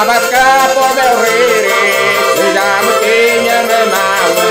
Sabasca por meu riri, já me tinha me.